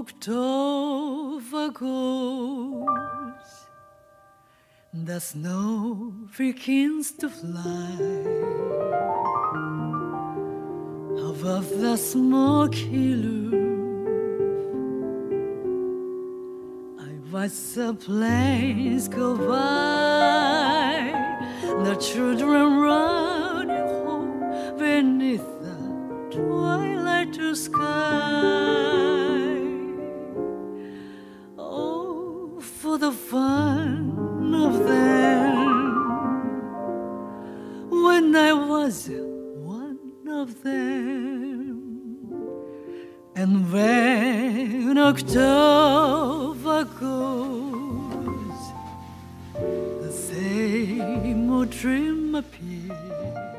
October goes, the snow begins to fly above the smoky roof. I watch the planes go by, the children running home beneath the twilight sky. For the fun of them when I was one of them. And when October goes, the same old dream appears.